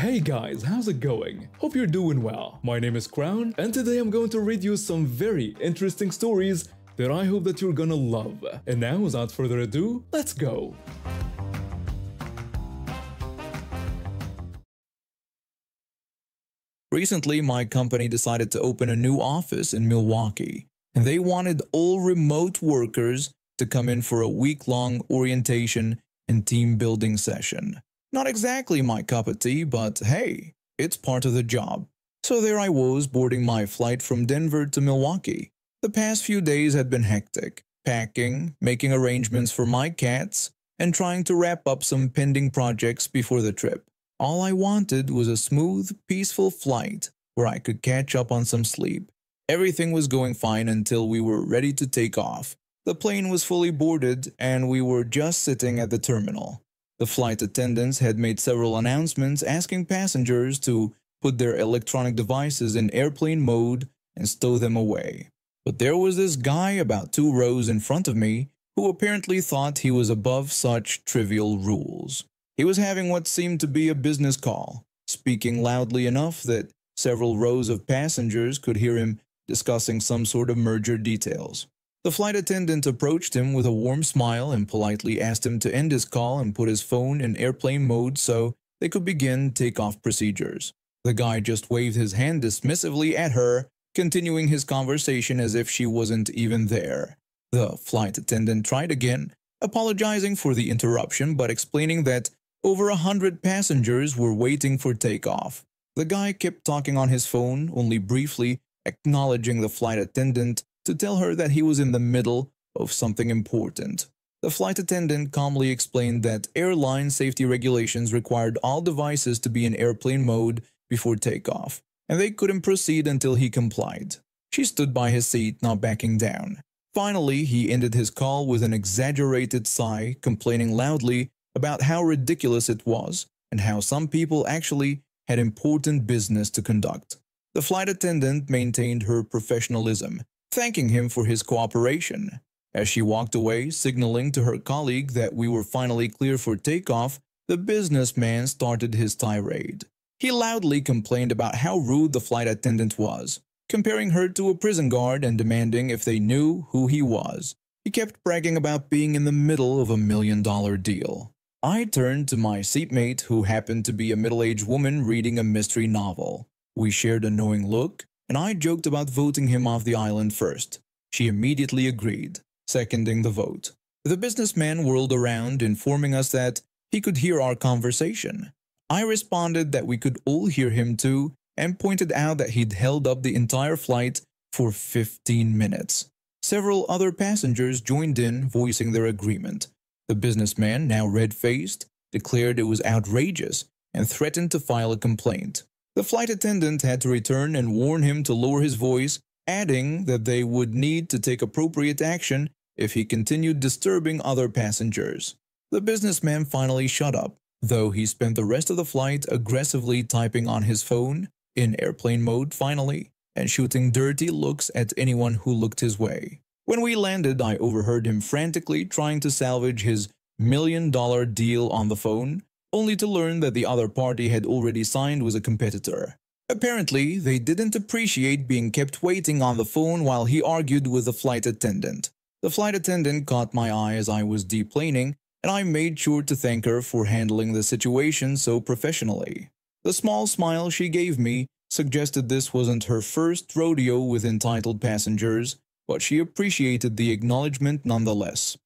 Hey guys, how's it going? Hope you're doing well. My name is Krown, and today I'm going to read you some very interesting stories that I hope that you're gonna love. And now, without further ado, let's go. Recently, my company decided to open a new office in Milwaukee, and they wanted all remote workers to come in for a week long orientation and team building session. Not exactly my cup of tea, but hey, it's part of the job. So there I was boarding my flight from Denver to Milwaukee. The past few days had been hectic, packing, making arrangements for my cats, and trying to wrap up some pending projects before the trip. All I wanted was a smooth, peaceful flight where I could catch up on some sleep. Everything was going fine until we were ready to take off. The plane was fully boarded and we were just sitting at the terminal. The flight attendants had made several announcements asking passengers to put their electronic devices in airplane mode and stow them away. But there was this guy about two rows in front of me who apparently thought he was above such trivial rules. He was having what seemed to be a business call, speaking loudly enough that several rows of passengers could hear him discussing some sort of merger details. The flight attendant approached him with a warm smile and politely asked him to end his call and put his phone in airplane mode so they could begin takeoff procedures. The guy just waved his hand dismissively at her, continuing his conversation as if she wasn't even there. The flight attendant tried again, apologizing for the interruption but explaining that over a hundred passengers were waiting for takeoff. The guy kept talking on his phone, only briefly acknowledging the flight attendant to tell her that he was in the middle of something important. The flight attendant calmly explained that airline safety regulations required all devices to be in airplane mode before takeoff, and they couldn't proceed until he complied. She stood by his seat, not backing down. Finally, he ended his call with an exaggerated sigh, complaining loudly about how ridiculous it was and how some people actually had important business to conduct. The flight attendant maintained her professionalism thanking him for his cooperation. As she walked away, signaling to her colleague that we were finally clear for takeoff, the businessman started his tirade. He loudly complained about how rude the flight attendant was, comparing her to a prison guard and demanding if they knew who he was. He kept bragging about being in the middle of a million dollar deal. I turned to my seatmate, who happened to be a middle aged woman reading a mystery novel. We shared a knowing look, and I joked about voting him off the island first. She immediately agreed, seconding the vote. The businessman whirled around, informing us that he could hear our conversation. I responded that we could all hear him too, and pointed out that he'd held up the entire flight for 15 minutes. Several other passengers joined in, voicing their agreement. The businessman, now red-faced, declared it was outrageous and threatened to file a complaint. The flight attendant had to return and warn him to lower his voice, adding that they would need to take appropriate action if he continued disturbing other passengers. The businessman finally shut up, though he spent the rest of the flight aggressively typing on his phone, in airplane mode finally, and shooting dirty looks at anyone who looked his way. When we landed, I overheard him frantically trying to salvage his million dollar deal on the phone, only to learn that the other party had already signed with a competitor. Apparently, they didn't appreciate being kept waiting on the phone while he argued with the flight attendant. The flight attendant caught my eye as I was deplaning, and I made sure to thank her for handling the situation so professionally. The small smile she gave me suggested this wasn't her first rodeo with entitled passengers, but she appreciated the acknowledgement nonetheless.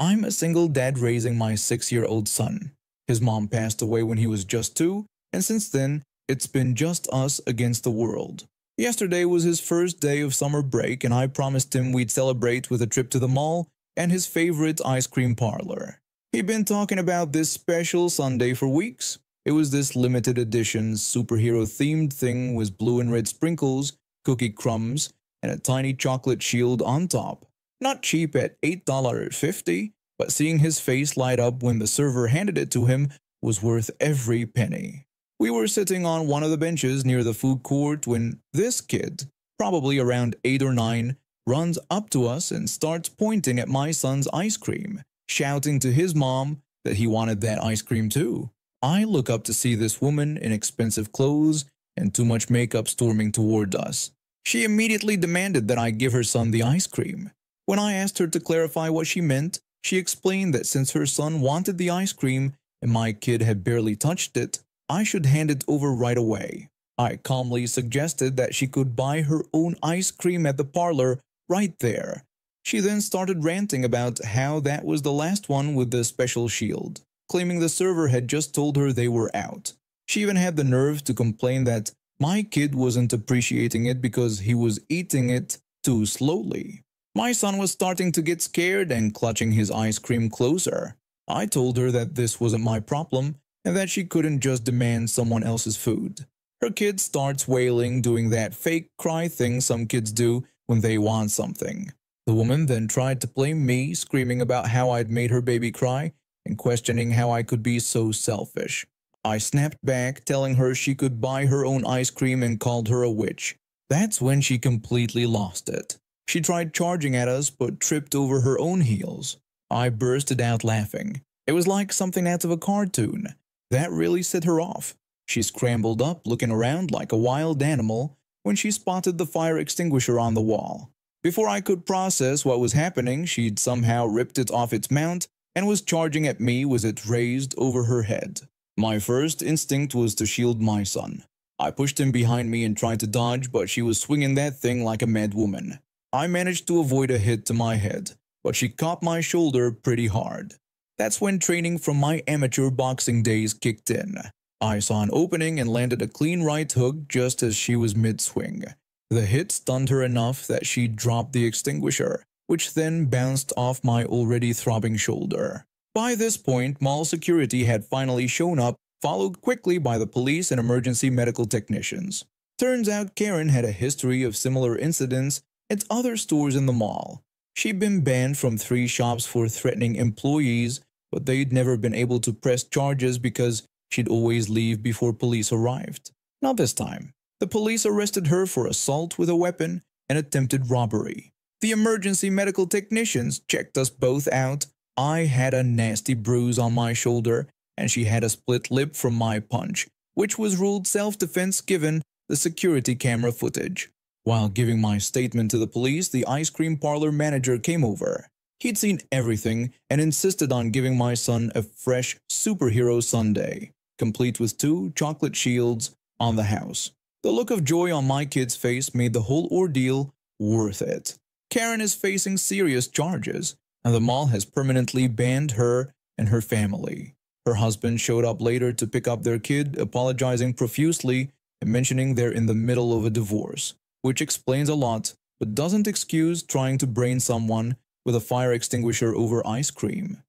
I'm a single dad raising my six-year-old son. His mom passed away when he was just two, and since then, it's been just us against the world. Yesterday was his first day of summer break and I promised him we'd celebrate with a trip to the mall and his favorite ice cream parlor. He'd been talking about this special sundae for weeks. It was this limited edition superhero themed thing with blue and red sprinkles, cookie crumbs, and a tiny chocolate shield on top. Not cheap at $8.50, but seeing his face light up when the server handed it to him was worth every penny. We were sitting on one of the benches near the food court when this kid, probably around 8 or 9, runs up to us and starts pointing at my son's ice cream, shouting to his mom that he wanted that ice cream too. I look up to see this woman in expensive clothes and too much makeup storming toward us. She immediately demanded that I give her son the ice cream. When I asked her to clarify what she meant, she explained that since her son wanted the ice cream and my kid had barely touched it, I should hand it over right away. I calmly suggested that she could buy her own ice cream at the parlor right there. She then started ranting about how that was the last one with the special shield, claiming the server had just told her they were out. She even had the nerve to complain that my kid wasn't appreciating it because he was eating it too slowly. My son was starting to get scared and clutching his ice cream closer. I told her that this wasn't my problem and that she couldn't just demand someone else's food. Her kid starts wailing, doing that fake cry thing some kids do when they want something. The woman then tried to blame me, screaming about how I'd made her baby cry and questioning how I could be so selfish. I snapped back, telling her she could buy her own ice cream and called her a witch. That's when she completely lost it. She tried charging at us but tripped over her own heels. I bursted out laughing. It was like something out of a cartoon. That really set her off. She scrambled up, looking around like a wild animal, when she spotted the fire extinguisher on the wall. Before I could process what was happening, she'd somehow ripped it off its mount and was charging at me with it raised over her head. My first instinct was to shield my son. I pushed him behind me and tried to dodge, but she was swinging that thing like a mad woman. I managed to avoid a hit to my head, but she caught my shoulder pretty hard. That's when training from my amateur boxing days kicked in. I saw an opening and landed a clean right hook just as she was mid-swing. The hit stunned her enough that she dropped the extinguisher, which then bounced off my already throbbing shoulder. By this point, mall security had finally shown up, followed quickly by the police and emergency medical technicians. Turns out Karen had a history of similar incidents at other stores in the mall. She'd been banned from three shops for threatening employees but they'd never been able to press charges because she'd always leave before police arrived. Not this time. The police arrested her for assault with a weapon and attempted robbery. The emergency medical technicians checked us both out. I had a nasty bruise on my shoulder and she had a split lip from my punch, which was ruled self-defense given the security camera footage. While giving my statement to the police, the ice cream parlor manager came over. He'd seen everything and insisted on giving my son a fresh superhero sundae, complete with two chocolate shields on the house. The look of joy on my kid's face made the whole ordeal worth it. Karen is facing serious charges, and the mall has permanently banned her and her family. Her husband showed up later to pick up their kid, apologizing profusely and mentioning they're in the middle of a divorce, which explains a lot, but doesn't excuse trying to brain someone with a fire extinguisher over ice cream.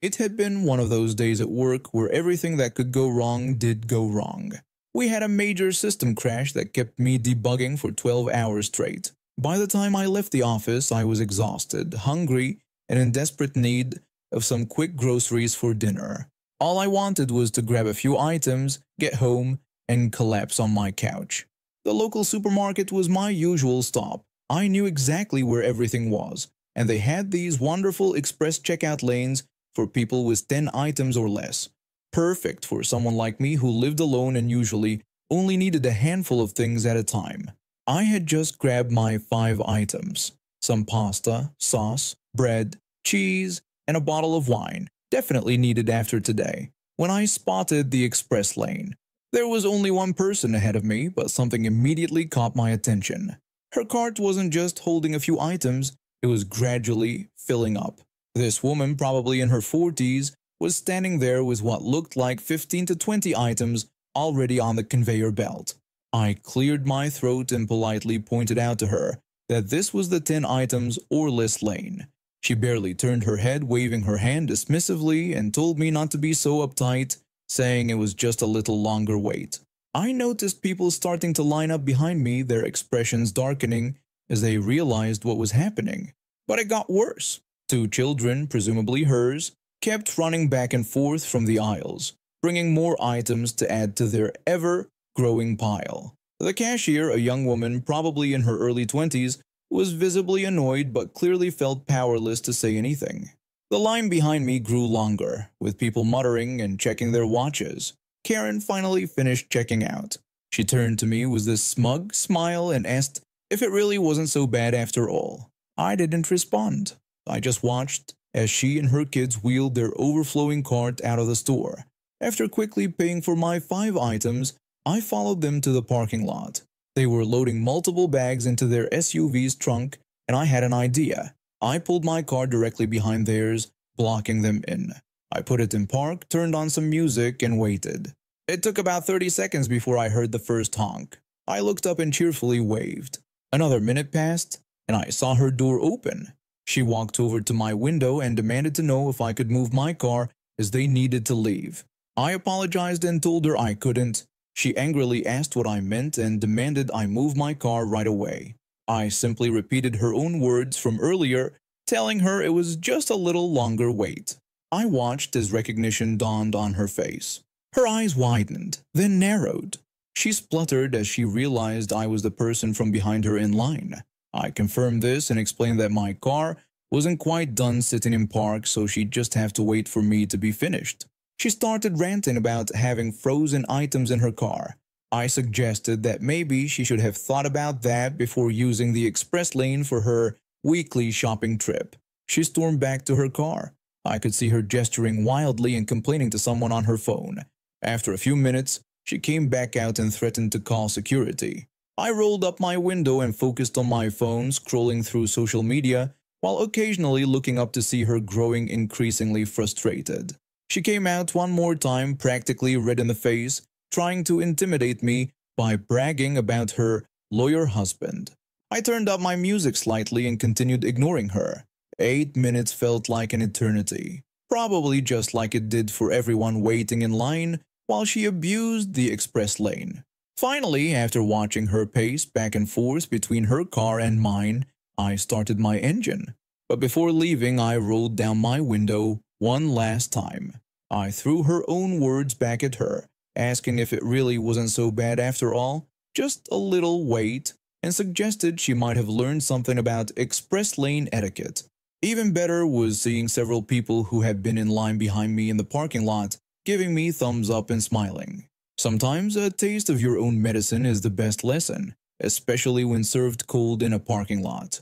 It had been one of those days at work where everything that could go wrong did go wrong. We had a major system crash that kept me debugging for 12 hours straight. By the time I left the office, I was exhausted, hungry, and in desperate need of some quick groceries for dinner. All I wanted was to grab a few items, get home, and collapse on my couch. The local supermarket was my usual stop, I knew exactly where everything was, and they had these wonderful express checkout lanes for people with 10 items or less. Perfect for someone like me who lived alone and usually only needed a handful of things at a time. I had just grabbed my five items. Some pasta, sauce, bread, cheese, and a bottle of wine, definitely needed after today, when I spotted the express lane. There was only one person ahead of me, but something immediately caught my attention. Her cart wasn't just holding a few items, it was gradually filling up. This woman, probably in her 40s, was standing there with what looked like 15 to 20 items already on the conveyor belt. I cleared my throat and politely pointed out to her that this was the 10 items or less lane. She barely turned her head, waving her hand dismissively, and told me not to be so uptight, saying it was just a little longer wait. I noticed people starting to line up behind me, their expressions darkening as they realized what was happening. But it got worse. Two children, presumably hers, kept running back and forth from the aisles, bringing more items to add to their ever-growing pile. The cashier, a young woman probably in her early 20s, was visibly annoyed but clearly felt powerless to say anything. The line behind me grew longer, with people muttering and checking their watches. Karen finally finished checking out. She turned to me with this smug smile and asked if it really wasn't so bad after all. I didn't respond. I just watched as she and her kids wheeled their overflowing cart out of the store. After quickly paying for my five items, I followed them to the parking lot. They were loading multiple bags into their SUV's trunk, and I had an idea. I pulled my car directly behind theirs, blocking them in. I put it in park, turned on some music, and waited. It took about 30 seconds before I heard the first honk. I looked up and cheerfully waved. Another minute passed, and I saw her door open. She walked over to my window and demanded to know if I could move my car as they needed to leave. I apologized and told her I couldn't. She angrily asked what I meant and demanded I move my car right away. I simply repeated her own words from earlier, telling her it was just a little longer wait. I watched as recognition dawned on her face. Her eyes widened, then narrowed. She spluttered as she realized I was the person from behind her in line. I confirmed this and explained that my car wasn't quite done sitting in park so she'd just have to wait for me to be finished. She started ranting about having frozen items in her car. I suggested that maybe she should have thought about that before using the express lane for her weekly shopping trip. She stormed back to her car. I could see her gesturing wildly and complaining to someone on her phone. After a few minutes, she came back out and threatened to call security. I rolled up my window and focused on my phone, scrolling through social media, while occasionally looking up to see her growing increasingly frustrated. She came out one more time, practically red in the face, trying to intimidate me by bragging about her lawyer husband. I turned up my music slightly and continued ignoring her. Eight minutes felt like an eternity, probably just like it did for everyone waiting in line while she abused the express lane. Finally, after watching her pace back and forth between her car and mine, I started my engine. But before leaving, I rolled down my window one last time. I threw her own words back at her, asking if it really wasn't so bad after all, just a little wait, and suggested she might have learned something about express lane etiquette. Even better was seeing several people who had been in line behind me in the parking lot giving me thumbs up and smiling. Sometimes a taste of your own medicine is the best lesson, especially when served cold in a parking lot.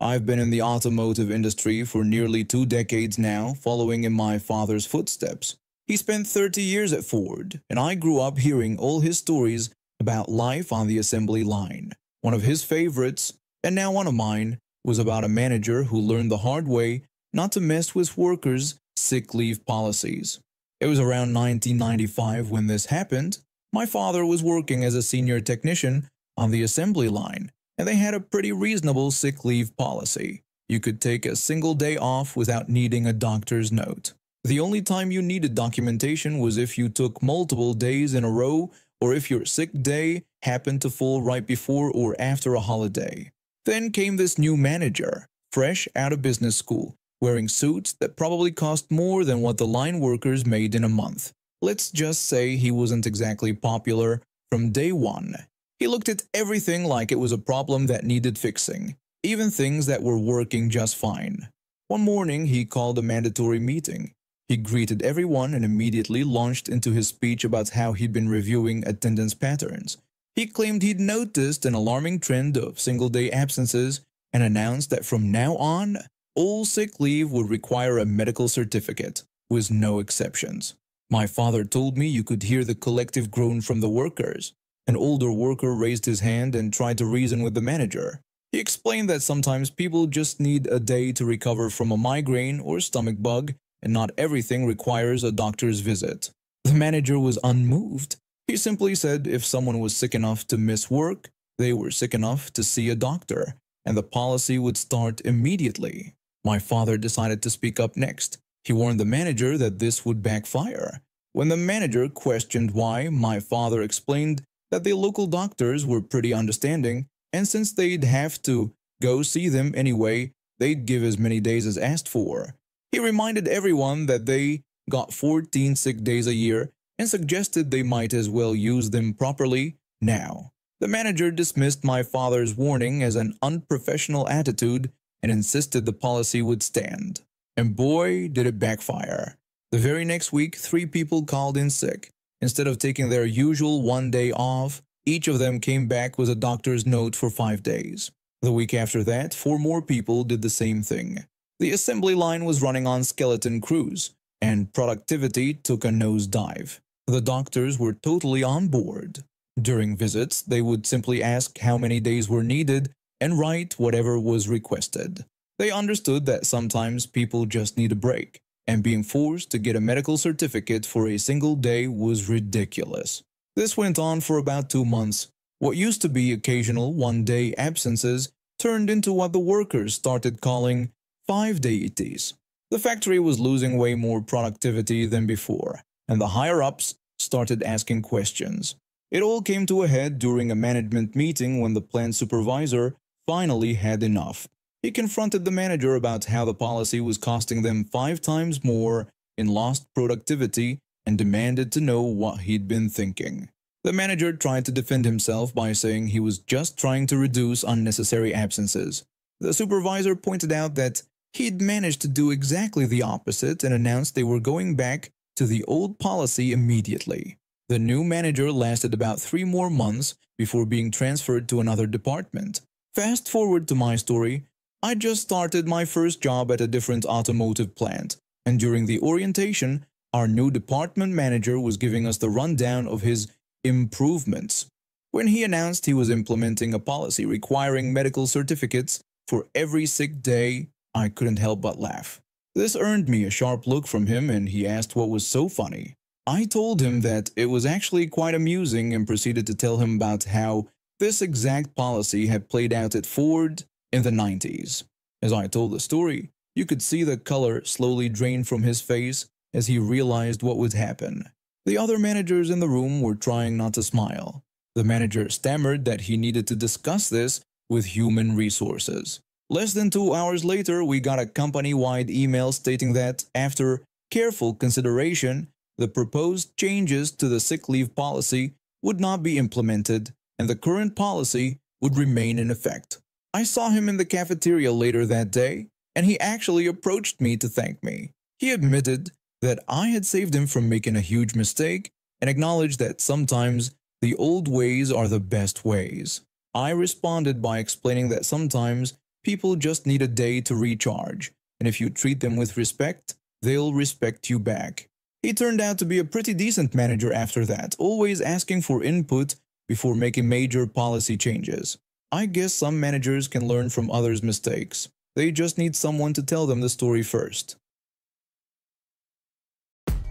I've been in the automotive industry for nearly two decades now, following in my father's footsteps. He spent 30 years at Ford, and I grew up hearing all his stories about life on the assembly line. One of his favorites, and now one of mine, was about a manager who learned the hard way not to mess with workers' sick leave policies. It was around 1995 when this happened. My father was working as a senior technician on the assembly line, and they had a pretty reasonable sick leave policy. You could take a single day off without needing a doctor's note. The only time you needed documentation was if you took multiple days in a row or if your sick day happened to fall right before or after a holiday. Then came this new manager, fresh out of business school, wearing suits that probably cost more than what the line workers made in a month. Let's just say he wasn't exactly popular from day one. He looked at everything like it was a problem that needed fixing, even things that were working just fine. One morning, he called a mandatory meeting. He greeted everyone and immediately launched into his speech about how he'd been reviewing attendance patterns. He claimed he'd noticed an alarming trend of single-day absences and announced that from now on, all sick leave would require a medical certificate, with no exceptions. My father told me you could hear the collective groan from the workers. An older worker raised his hand and tried to reason with the manager. He explained that sometimes people just need a day to recover from a migraine or stomach bug, and not everything requires a doctor's visit. The manager was unmoved. He simply said if someone was sick enough to miss work, they were sick enough to see a doctor, and the policy would start immediately. My father decided to speak up next. He warned the manager that this would backfire. When the manager questioned why, my father explained that the local doctors were pretty understanding, and since they'd have to go see them anyway, they'd give as many days as asked for. He reminded everyone that they got 14 sick days a year and suggested they might as well use them properly now. The manager dismissed my father's warning as an unprofessional attitude and insisted the policy would stand. And boy, did it backfire. The very next week, three people called in sick. Instead of taking their usual one day off, each of them came back with a doctor's note for five days. The week after that, four more people did the same thing. The assembly line was running on skeleton crews, and productivity took a nosedive. The doctors were totally on board. During visits, they would simply ask how many days were needed and write whatever was requested. They understood that sometimes people just need a break, and being forced to get a medical certificate for a single day was ridiculous. This went on for about two months. What used to be occasional one-day absences turned into what the workers started calling five deities. The factory was losing way more productivity than before, and the higher-ups started asking questions. It all came to a head during a management meeting when the plant supervisor finally had enough. He confronted the manager about how the policy was costing them five times more in lost productivity and demanded to know what he'd been thinking. The manager tried to defend himself by saying he was just trying to reduce unnecessary absences. The supervisor pointed out that He'd managed to do exactly the opposite and announced they were going back to the old policy immediately. The new manager lasted about three more months before being transferred to another department. Fast forward to my story, I just started my first job at a different automotive plant, and during the orientation, our new department manager was giving us the rundown of his improvements. When he announced he was implementing a policy requiring medical certificates for every sick day, I couldn't help but laugh. This earned me a sharp look from him and he asked what was so funny. I told him that it was actually quite amusing and proceeded to tell him about how this exact policy had played out at Ford in the 90s. As I told the story, you could see the color slowly drain from his face as he realized what would happen. The other managers in the room were trying not to smile. The manager stammered that he needed to discuss this with human resources. Less than two hours later, we got a company-wide email stating that, after careful consideration, the proposed changes to the sick leave policy would not be implemented and the current policy would remain in effect. I saw him in the cafeteria later that day, and he actually approached me to thank me. He admitted that I had saved him from making a huge mistake and acknowledged that sometimes the old ways are the best ways. I responded by explaining that sometimes People just need a day to recharge, and if you treat them with respect, they'll respect you back. He turned out to be a pretty decent manager after that, always asking for input before making major policy changes. I guess some managers can learn from others' mistakes. They just need someone to tell them the story first.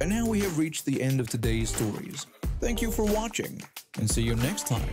And now we have reached the end of today's stories. Thank you for watching, and see you next time.